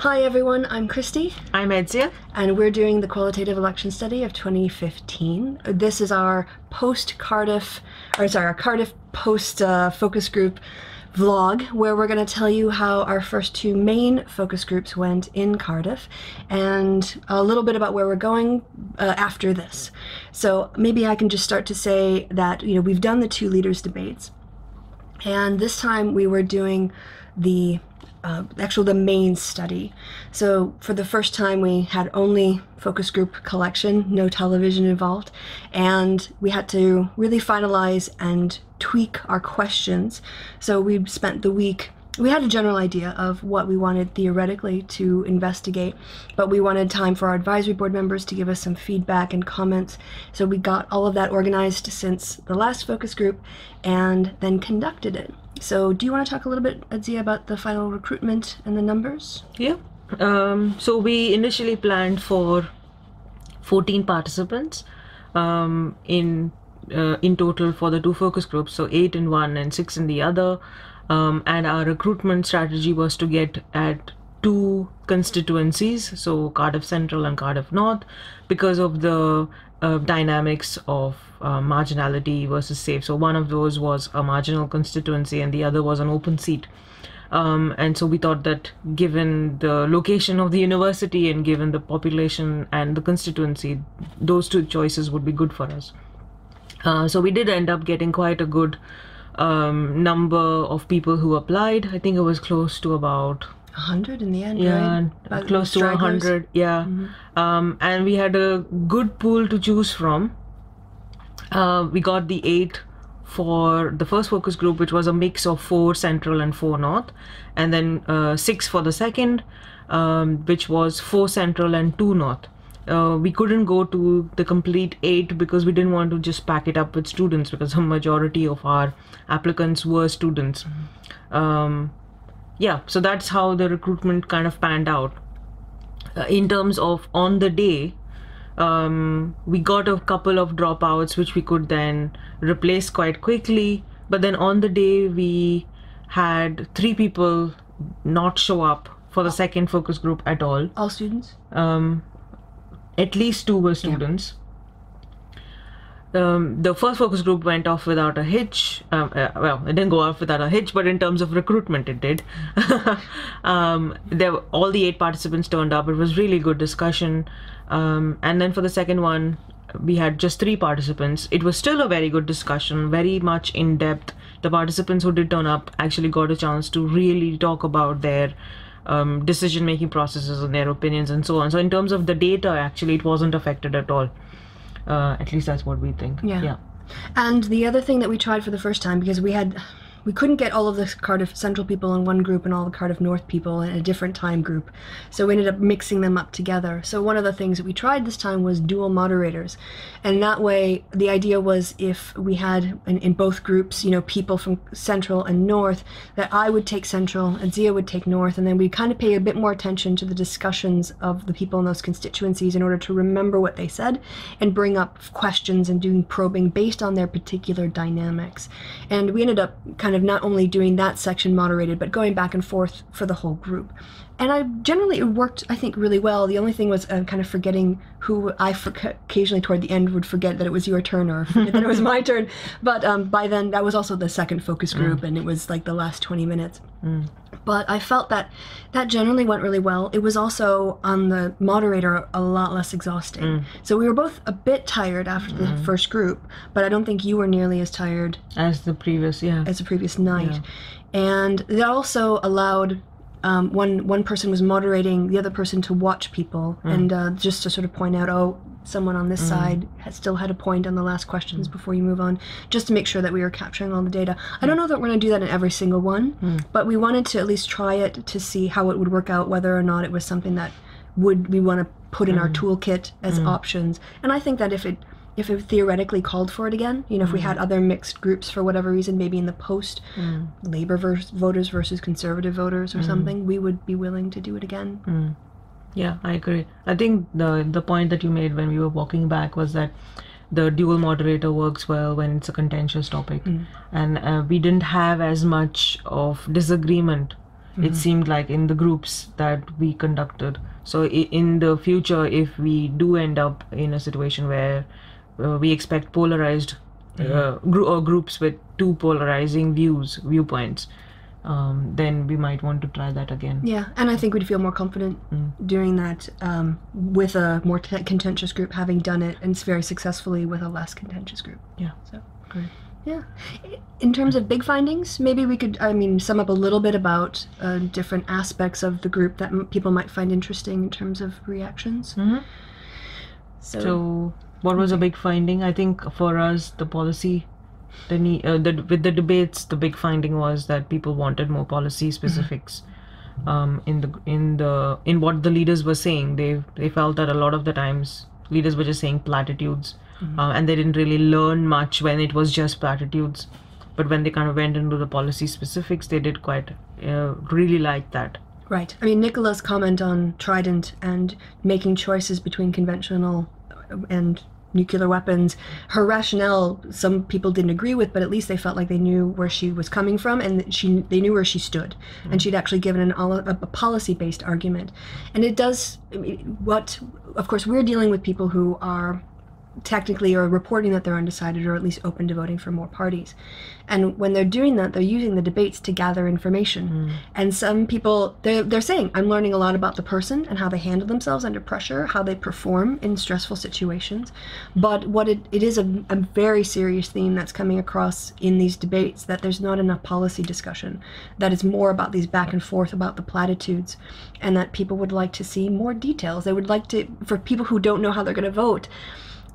Hi everyone, I'm Christy, I'm Edzia. and we're doing the qualitative election study of 2015. This is our post Cardiff, or sorry, our Cardiff post uh, focus group vlog, where we're going to tell you how our first two main focus groups went in Cardiff, and a little bit about where we're going uh, after this. So maybe I can just start to say that you know we've done the two leaders debates, and this time we were doing the uh, actual the main study. So for the first time, we had only focus group collection, no television involved, and we had to really finalize and tweak our questions. So we spent the week. We had a general idea of what we wanted theoretically to investigate, but we wanted time for our advisory board members to give us some feedback and comments. So we got all of that organized since the last focus group and then conducted it. So, do you want to talk a little bit, Edzia, about the final recruitment and the numbers? Yeah. Um, so we initially planned for 14 participants um, in uh, in total for the two focus groups. So eight in one and six in the other. Um, and our recruitment strategy was to get at two constituencies, so Cardiff Central and Cardiff North, because of the uh, dynamics of uh, marginality versus safe. So one of those was a marginal constituency, and the other was an open seat. Um, and so we thought that given the location of the university and given the population and the constituency, those two choices would be good for us. Uh, so we did end up getting quite a good um, number of people who applied. I think it was close to about 100 in the end, yeah, right? Close to stragglers. 100. Yeah, um, and we had a good pool to choose from. Uh, we got the eight for the first focus group, which was a mix of four central and four north, and then uh, six for the second, um, which was four central and two north. Uh, we couldn't go to the complete eight because we didn't want to just pack it up with students because the majority of our applicants were students. Um, yeah, so that's how the recruitment kind of panned out. Uh, in terms of on the day, um, we got a couple of dropouts which we could then replace quite quickly. But then on the day, we had three people not show up for the second focus group at all. All students? Um, at least two were students. Um, the first focus group went off without a hitch. Um, uh, well, it didn't go off without a hitch, but in terms of recruitment, it did. um, there, all the eight participants turned up. It was really good discussion. Um, and then for the second one, we had just three participants. It was still a very good discussion, very much in depth. The participants who did turn up actually got a chance to really talk about their um, decision making processes and their opinions and so on. So, in terms of the data, actually, it wasn't affected at all. Uh, at least that's what we think. Yeah. Yeah. And the other thing that we tried for the first time, because we had. We couldn't get all of the Cardiff Central people in one group and all the Cardiff North people in a different time group. So we ended up mixing them up together. So one of the things that we tried this time was dual moderators. And that way, the idea was if we had in, in both groups, you know, people from Central and North, that I would take Central and Zia would take North. And then we'd kind of pay a bit more attention to the discussions of the people in those constituencies in order to remember what they said and bring up questions and doing probing based on their particular dynamics. And we ended up kind of not only doing that section moderated, but going back and forth for the whole group. And I generally it worked, I think, really well. The only thing was uh, kind of forgetting who I for- occasionally toward the end would forget that it was your turn or forget that it was my turn. But um, by then, that was also the second focus group, and it was like the last 20 minutes but I felt that that generally went really well. It was also on the moderator a lot less exhausting. So we were both a bit tired after the first group, but I don't think you were nearly as tired As the previous, yeah. as the previous night. And that also allowed um, one one person was moderating the other person to watch people and uh, just to sort of point out, oh, someone on this mm-hmm. side has still had a point on the last questions mm. before you move on, just to make sure that we were capturing all the data. I don't mm. know that we're going to do that in every single one, mm. but we wanted to at least try it to see how it would work out, whether or not it was something that would we want to put in our toolkit as options. And I think that if it if it theoretically called for it again, you know, if we had other mixed groups for whatever reason, maybe in the post labor vers- voters versus conservative voters or something, we would be willing to do it again. Yeah, I agree. I think the the point that you made when we were walking back was that the dual moderator works well when it's a contentious topic, and uh, we didn't have as much of disagreement It seemed like in the groups that we conducted. So i- in the future, if we do end up in a situation where uh, we expect polarized uh, gr- or groups with two polarizing views, viewpoints, um, then we might want to try that again. Yeah, and I think we'd feel more confident doing that um, with a more t- contentious group having done it and very successfully with a less contentious group. Yeah. So, Great. yeah. In terms of big findings, maybe we could, I mean, sum up a little bit about uh, different aspects of the group that m- people might find interesting in terms of reactions. Mhm. So, So, what was a big finding? I think for us, the policy, the, uh, the with the debates, the big finding was that people wanted more policy specifics. Um, in the in the in what the leaders were saying, they they felt that a lot of the times leaders were just saying platitudes, uh, and they didn't really learn much when it was just platitudes. But when they kind of went into the policy specifics, they did quite uh, really like that. Right. I mean, Nicola's comment on Trident and making choices between conventional and nuclear weapons, her rationale, some people didn't agree with, but at least they felt like they knew where she was coming from and she they knew where she stood, and mm. she'd actually given an all, a, a policy-based argument, and it does what. Of course, we're dealing with people who are technically are reporting that they're undecided or at least open to voting for more parties. And when they're doing that, they're using the debates to gather information. Hmm. And some people, they're, they're saying, I'm learning a lot about the person and how they handle themselves under pressure, how they perform in stressful situations. But what it, it is a, a very serious theme that's coming across in these debates that there's not enough policy discussion, that it's more about these back and forth about the platitudes, and that people would like to see more details. They would like to, for people who don't know how they're going to vote,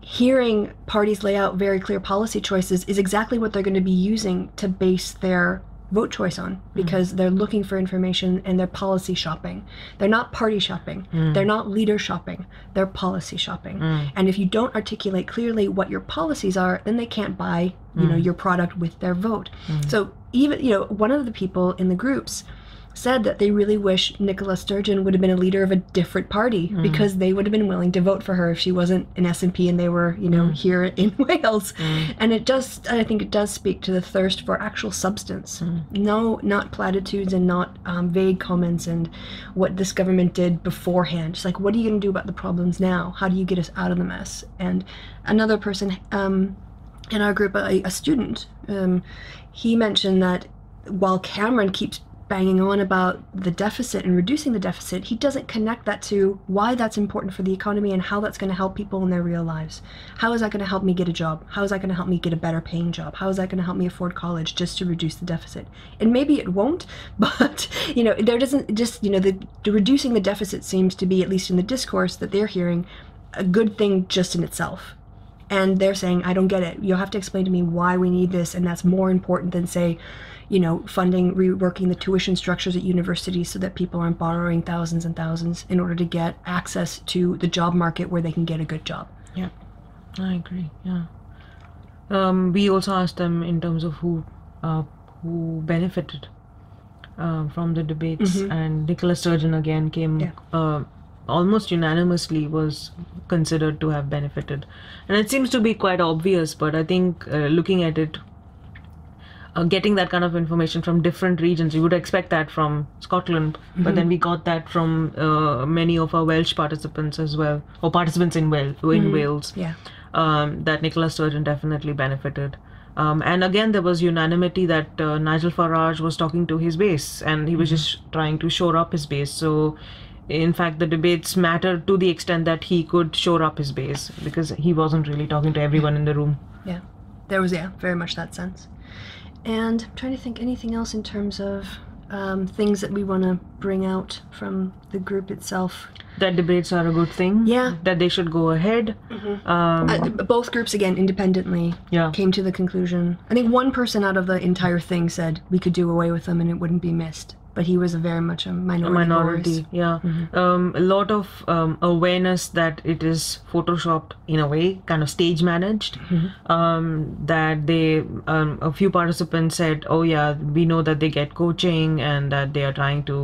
hearing parties lay out very clear policy choices is exactly what they're going to be using to base their vote choice on hmm. because they're looking for information and they're policy shopping. They're not party shopping. Hmm. They're not leader shopping. They're policy shopping. Hmm. And if you don't articulate clearly what your policies are, then they can't buy, you know, your product with their vote. So even, you know, one of the people in the groups said that they really wish Nicola Sturgeon would have been a leader of a different party because they would have been willing to vote for her if she wasn't an SNP and they were, you know, here in Wales. And it just, I think it does speak to the thirst for actual substance. No, not platitudes and not um, vague comments and what this government did beforehand. Just like, what are you going to do about the problems now? How do you get us out of the mess? And another person um, in our group, a, a student, um, he mentioned that while Cameron keeps banging on about the deficit and reducing the deficit, he doesn't connect that to why that's important for the economy and how that's going to help people in their real lives. How is that going to help me get a job? How is that going to help me get a better paying job? How is that going to help me afford college just to reduce the deficit? And maybe it won't, but you know, there doesn't just, you know, the, the reducing the deficit seems to be, at least in the discourse that they're hearing, a good thing just in itself and they're saying i don't get it you'll have to explain to me why we need this and that's more important than say you know funding reworking the tuition structures at universities so that people aren't borrowing thousands and thousands in order to get access to the job market where they can get a good job Yeah, I agree. Yeah. Um, we also asked them in terms of who uh, who benefited uh, from the debates, and Nicola Sturgeon again came Yeah. uh, almost unanimously was considered to have benefited, and it seems to be quite obvious. But I think uh, looking at it. Uh, getting that kind of information from different regions, you would expect that from Scotland, but then we got that from uh, many of our Welsh participants as well, or participants in, Wel- in Wales yeah um, that Nicola Sturgeon definitely benefited. Um, and again, there was unanimity that uh, Nigel Farage was talking to his base and he was just trying to shore up his base. So, in fact, the debates mattered to the extent that he could shore up his base because he wasn't really talking to everyone in the room. yeah there was yeah very much that sense and I'm trying to think anything else in terms of um, things that we want to bring out from the group itself That debates are a good thing. Yeah. That they should go ahead. Um, uh, both groups again independently yeah. came to the conclusion. I think one person out of the entire thing said we could do away with them and it wouldn't be missed. But he was very much a a minority. minority voice. yeah um, a lot of um, awareness that it is photoshopped in a way kind of stage managed um, that they um, a few participants said oh yeah we know that they get coaching and that they are trying to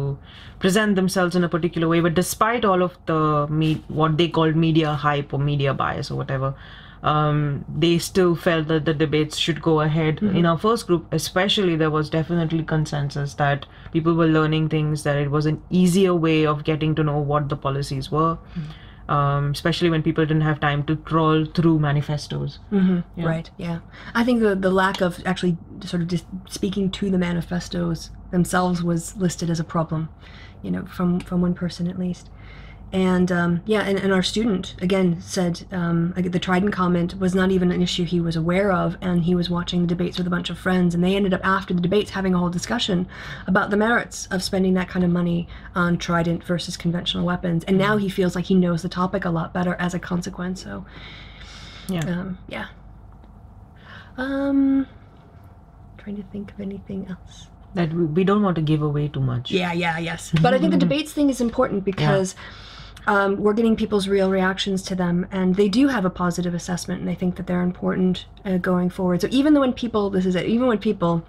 present themselves in a particular way but despite all of the me- what they called media hype or media bias or whatever um, they still felt that the debates should go ahead. In our first group, especially, there was definitely consensus that people were learning things, that it was an easier way of getting to know what the policies were, um, especially when people didn't have time to trawl through manifestos. Mm-hmm. Right. Yeah. I think the the lack of actually sort of just speaking to the manifestos themselves was listed as a problem, you know, from from one person at least. And um, yeah, and, and our student again said um, the Trident comment was not even an issue he was aware of, and he was watching the debates with a bunch of friends, and they ended up after the debates having a whole discussion about the merits of spending that kind of money on Trident versus conventional weapons, and now he feels like he knows the topic a lot better as a consequence. So Yeah. um, yeah. Um, trying to think of anything else. that we, we don't want to give away too much. Yeah, yeah, yes. But I think the debates thing is important because um, we're getting people's real reactions to them, and they do have a positive assessment, and they think that they're important uh, going forward. So even when people, this is it, even when people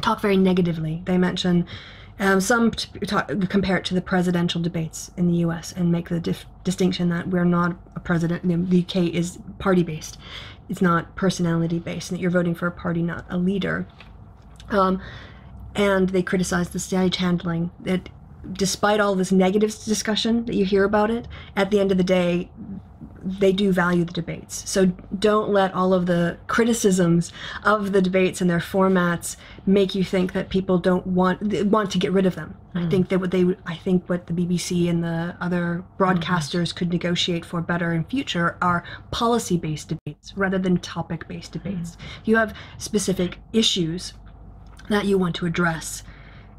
talk very negatively, they mention. Um, some talk, compare it to the presidential debates in the U.S. and make the distinction that we're not a president. The the UK is party based; it's not personality based, and that you're voting for a party, not a leader. Um, and they criticize the stage handling. That despite all this negative discussion that you hear about it, at the end of the day, they do value the debates. So don't let all of the criticisms of the debates and their formats make you think that people don't want want to get rid of them. I mm. think that what they I think what the BBC and the other mm-hmm. broadcasters could negotiate for better in future are policy-based debates rather than topic-based debates. If you have specific issues that you want to address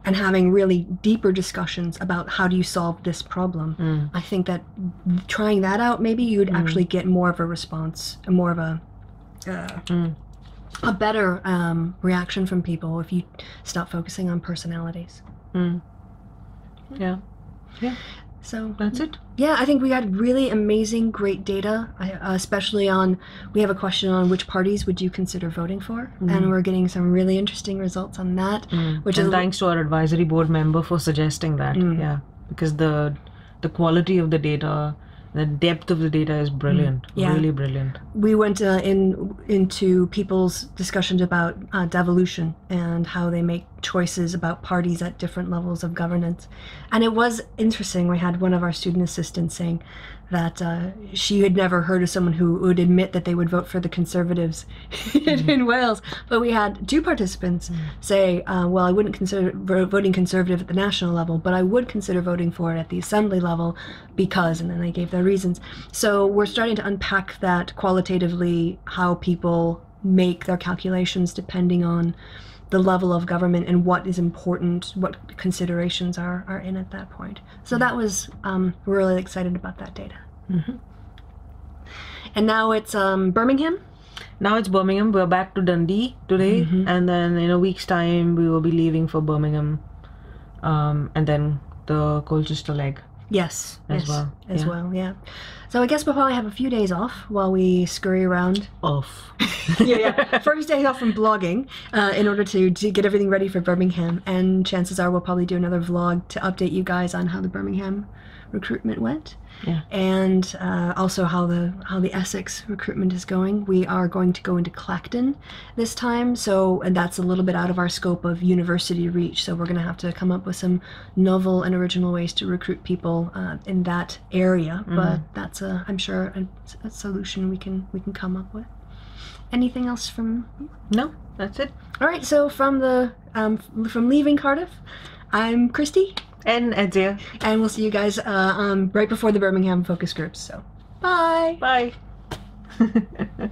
and having really deeper discussions about how do you solve this problem. I think that trying that out maybe you'd actually get more of a response and more of a uh, a better um, reaction from people if you stop focusing on personalities. Yeah. Yeah. So That's it. yeah i think we had really amazing great data uh, especially on we have a question on which parties would you consider voting for and mm-hmm. we're getting some really interesting results on that mm. which and is thanks to our advisory board member for suggesting that. Mm. Yeah, because the the quality of the data, the depth of the data is brilliant. Yeah. Really brilliant. we went uh, in into people's discussions about uh, devolution and how they make choices about parties at different levels of governance, and it was interesting. We had one of our student assistants saying that uh, she had never heard of someone who would admit that they would vote for the Conservatives in Wales, but we had two participants say, uh, "Well, I wouldn't consider voting Conservative at the national level, but I would consider voting for it at the Assembly level because," and then they gave their reasons. So we're starting to unpack that qualitatively, how people make their calculations depending on the level of government and what is important, what considerations are, are in at that point. So that was, um, we're really excited about that data. And now it's um, Birmingham. Now it's Birmingham. We're back to Dundee today, and then in a week's time we will be leaving for Birmingham, um, and then the Colchester leg. Yes, As yes, well, As yeah. well, yeah. So I guess we'll probably have a few days off while we scurry around. Off. yeah, yeah. First day off from blogging uh, in order to, to get everything ready for Birmingham. And chances are we'll probably do another vlog to update you guys on how the Birmingham recruitment went. Yeah. And uh, also how the how the Essex recruitment is going. We are going to go into Clacton this time, so and that's a little bit out of our scope of university reach. So we're going to have to come up with some novel and original ways to recruit people uh, in that area. But that's a I'm sure a, a solution we can we can come up with. Anything else from No, that's it. all right, so from the um, from leaving Cardiff, I'm Christy, And Edzia. and we'll see you guys uh, um, right before the Birmingham focus groups. So, bye. Bye.